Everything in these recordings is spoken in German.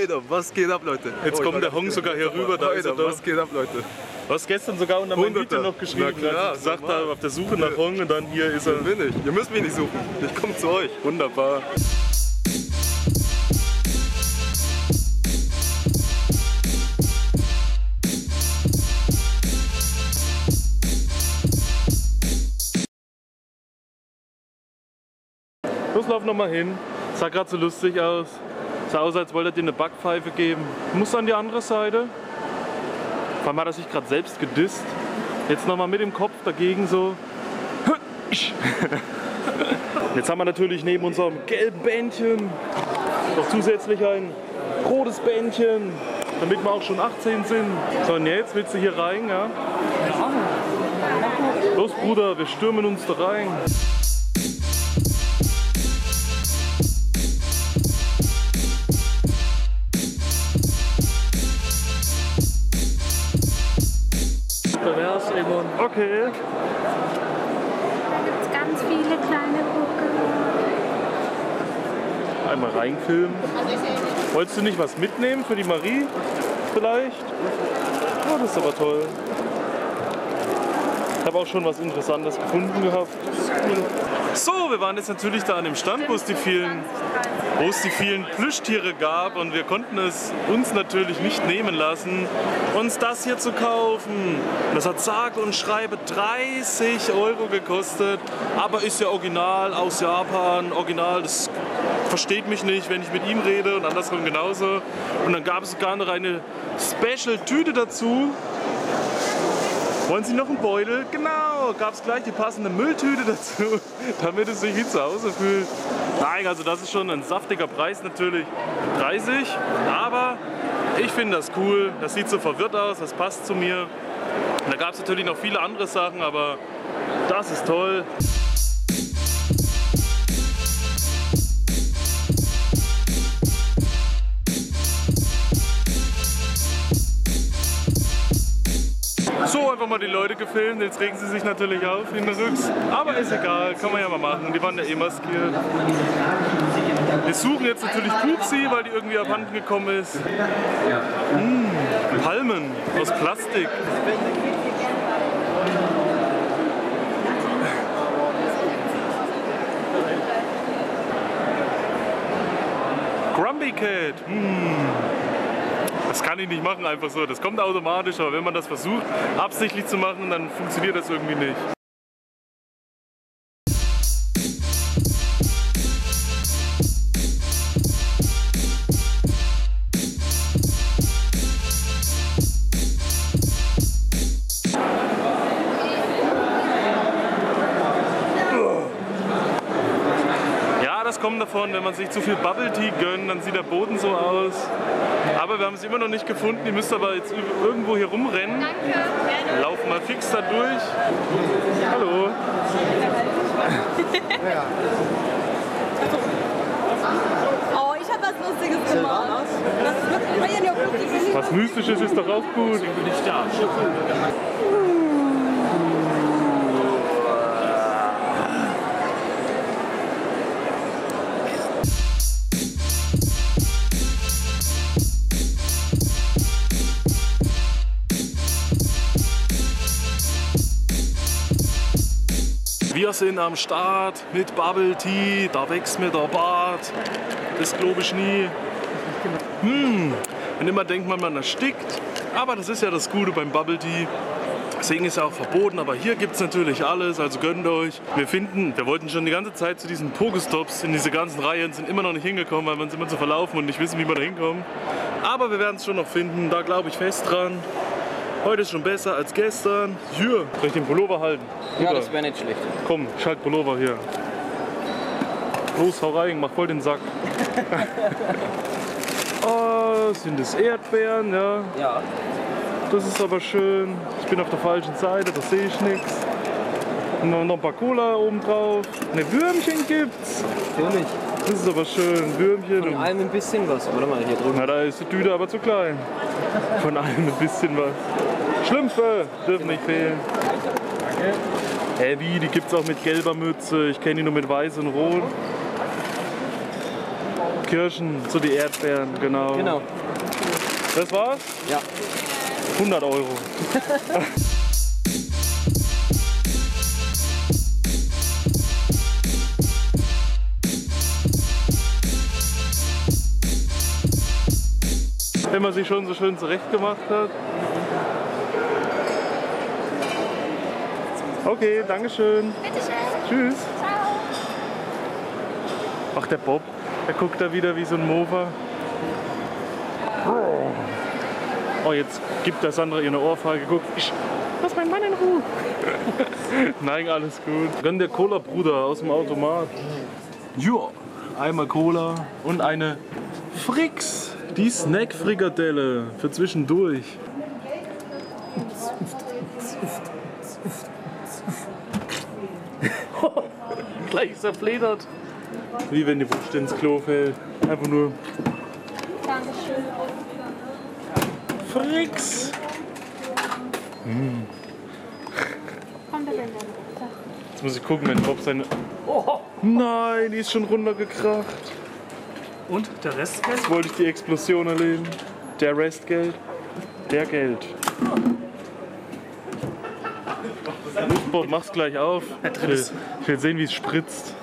Heute, was geht ab, Leute? Jetzt Oh, kommt der Hong sogar hier rüber, da Heute, was geht ab, Leute? Du hast gestern sogar unter meinem. Video noch geschrieben, Na klar, ich gesagt normal. habe, auf der Suche nach Hong und dann hier ist er. Bin ich. Ihr müsst mich nicht suchen. Ich komme zu euch. Wunderbar. Los, lauf noch mal hin. Sah gerade so lustig aus. Sah aus, als wollte er dir eine Backpfeife geben. Du musst an die andere Seite. Vor allem hat er sich gerade selbst gedisst. Jetzt noch mal mit dem Kopf dagegen so. Jetzt haben wir natürlich neben unserem gelben Bändchen noch zusätzlich ein rotes Bändchen, damit wir auch schon 18 sind. So, und jetzt willst du hier rein, ja? Los, Bruder, wir stürmen uns da rein. Okay. Da gibt es ganz viele kleine Pokémon. Einmal reinfilmen. Wolltest du nicht was mitnehmen für die Marie? Vielleicht? Oh, das ist aber toll. Habe auch schon was Interessantes gefunden gehabt. So, wir waren jetzt natürlich da an dem Stand, wo es die vielen, wo es die vielen Plüschtiere gab und wir konnten es uns natürlich nicht nehmen lassen, uns das hier zu kaufen. Das hat sage und schreibe 30 Euro gekostet, aber ist ja original aus Japan, original, das versteht mich nicht, wenn ich mit ihm rede und andersrum genauso. Und dann gab es sogar noch eine Special-Tüte dazu. Wollen Sie noch einen Beutel? Genau, gab es gleich die passende Mülltüte dazu, damit es sich wie zu Hause fühlt. Nein, also das ist schon ein saftiger Preis natürlich. 30, aber ich finde das cool. Das sieht so verwirrt aus, das passt zu mir. Da gab es natürlich noch viele andere Sachen, aber das ist toll. Einfach mal die Leute gefilmt, jetzt regen sie sich natürlich auf hinterrücks. Aber ist egal, kann man ja mal machen. Die waren ja eh maskiert. Wir suchen jetzt natürlich Pupsi, weil die irgendwie abhanden gekommen ist. Mmh, Palmen aus Plastik. Grumpy Cat. Mmh. Das kann ich nicht machen einfach so. Das kommt automatisch, aber wenn man das versucht, absichtlich zu machen, dann funktioniert das irgendwie nicht. Das kommt davon, wenn man sich zu viel Bubble Tea gönnt, dann sieht der Boden so aus. Aber wir haben es immer noch nicht gefunden. Ihr müsst aber jetzt irgendwo hier rumrennen. Danke. Lauf mal fix da durch. Hallo. Oh, ich habe was Lustiges gemacht. Was Mystisches ist doch auch gut. Wir sind am Start mit Bubble Tea, da wächst mir der Bart. Das glaube ich nie. Hm, und immer denkt man, man erstickt. Aber das ist ja das Gute beim Bubble Tea. Deswegen ist ja auch verboten, aber hier gibt es natürlich alles, also gönnt euch. Wir finden, wir wollten schon die ganze Zeit zu diesen Pokestops in diese ganzen Reihen, sind immer noch nicht hingekommen, weil wir uns immer zu verlaufen und nicht wissen, wie wir da hinkommen. Aber wir werden es schon noch finden, da glaube ich fest dran. Heute ist schon besser als gestern. Hier, soll ich den Pullover halten? Ja, das wäre nicht schlecht. Komm, schalt Pullover hier. Los, hau rein, mach voll den Sack. oh, sind es Erdbeeren, ja. Ja. Das ist aber schön. Ich bin auf der falschen Seite, da sehe ich nichts. Und noch ein paar Cola oben drauf. Ne, Würmchen gibt's. Natürlich. Das ist aber schön. Würmchen. Von allem ein bisschen was. Warte mal, hier drüben. na, da ist die Tüte aber zu klein. Von allem ein bisschen was. Schlümpfe dürfen nicht fehlen. Hä, wie? Die gibt's auch mit gelber Mütze. Ich kenne die nur mit weiß und rot. Kirschen, so die Erdbeeren, genau. Genau. Das war's? Ja. 100 Euro. Wenn man sich schon so schön zurecht gemacht hat. Okay, Dankeschön. Bitteschön. Tschüss. Ciao. Ach, der Bob, der guckt da wieder wie so ein Mofa. Oh, jetzt gibt der Sandra ihr eine Ohrfeige. Guck, ich, lass meinen Mann in Ruhe. Nein, alles gut. Gönn der Cola, Bruder, aus dem Automat. Ja, einmal Cola und eine Frix. Die Snack-Frikadelle für zwischendurch. Gleich zerfledert. Wie wenn die Wurst ins Klo fällt. Einfach nur Dankeschön. Denn dann? Jetzt muss ich gucken, wenn Bob seine. Oh, nein, die ist schon runtergekracht. Und der Rest? Jetzt wollte ich die Explosion erleben. Der Rest Geld. Der Geld. Bob, mach's gleich auf. Ich will, ich will sehen, wie es spritzt.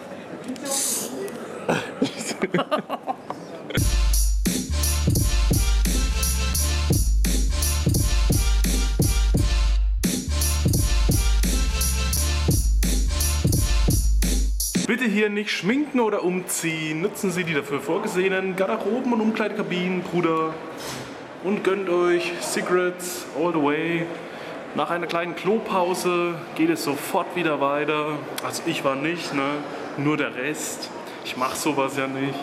Bitte hier nicht schminken oder umziehen. Nutzen Sie die dafür vorgesehenen Garderoben und Umkleidekabinen, Bruder. Und gönnt euch Cigarettes all the way. Nach einer kleinen Klopause geht es sofort wieder weiter. Also ich war nicht, ne? Nur der Rest. Ich mach sowas ja nicht.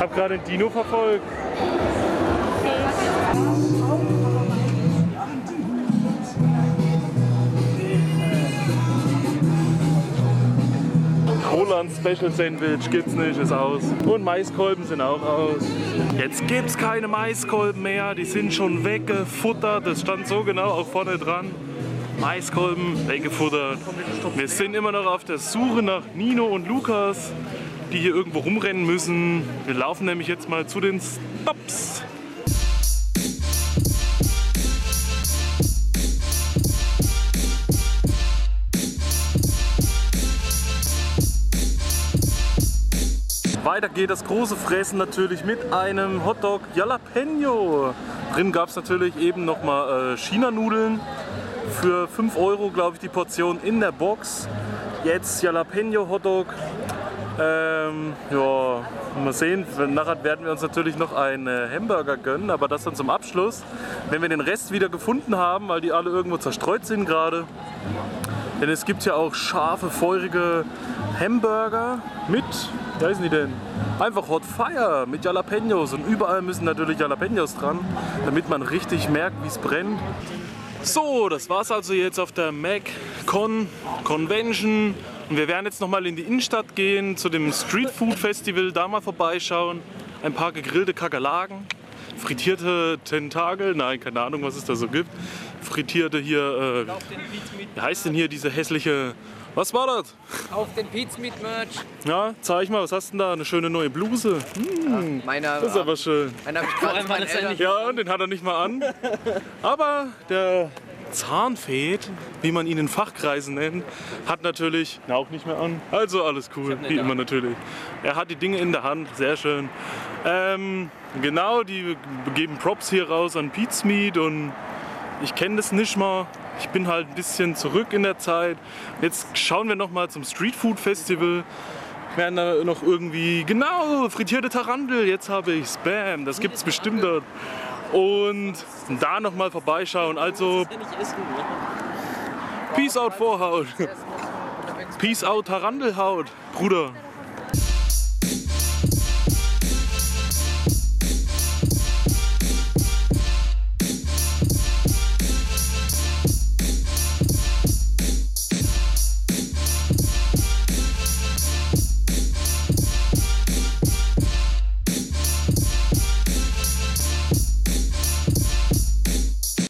Hab gerade ein Dino verfolgt. Roland Special Sandwich gibt's nicht, ist aus. Und Maiskolben sind auch aus. Jetzt gibt's keine Maiskolben mehr, die sind schon weggefuttert. Das stand so genau auch vorne dran. Maiskolben weggefuttert. Wir sind immer noch auf der Suche nach Nino und Lukas, die hier irgendwo rumrennen müssen. Wir laufen nämlich jetzt mal zu den Stops. Weiter geht das große Fressen natürlich mit einem Hotdog Jalapeno. Drin gab es natürlich eben nochmal äh, China-Nudeln für 5 Euro, glaube ich, die Portion in der Box. Jetzt Jalapeno Hotdog. Ähm, ja, mal sehen. Nachher werden wir uns natürlich noch einen äh, Hamburger gönnen, aber das dann zum Abschluss. Wenn wir den Rest wieder gefunden haben, weil die alle irgendwo zerstreut sind gerade. Denn es gibt ja auch scharfe, feurige Hamburger mit, wie heißen die denn? Einfach Hot Fire mit Jalapenos. Und überall müssen natürlich Jalapenos dran, damit man richtig merkt, wie es brennt. So, das war's also jetzt auf der MacCon Convention. Und wir werden jetzt nochmal in die Innenstadt gehen, zu dem Street Food Festival, da mal vorbeischauen. Ein paar gegrillte Kakerlaken, frittierte Tentakel, nein, keine Ahnung, was es da so gibt. Frittierte hier, äh, wie heißt denn hier diese hässliche, was war das? Auf den Pizza mit Merch. Ja, zeig mal, was hast du denn da? Eine schöne neue Bluse. Hm, Meiner, das ist aber schön. meiner ich gerade. Ja, den hat er nicht mal an. Aber der Zahnfed, wie man ihn in Fachkreisen nennt, hat natürlich ihn auch nicht mehr an. Also alles cool, wie immer natürlich. Er hat die Dinge in der Hand, sehr schön. Ähm, genau, die geben Props hier raus an Pete's Meat und ich kenne das nicht mal. Ich bin halt ein bisschen zurück in der Zeit. Jetzt schauen wir noch mal zum Street Food Festival. Werden da noch irgendwie, genau, frittierte Tarandel, jetzt habe ich Spam, das gibt's bestimmt dort. Und da noch mal vorbeischauen. Also, Peace out Vorhaut. Peace out Tarandelhaut, Bruder.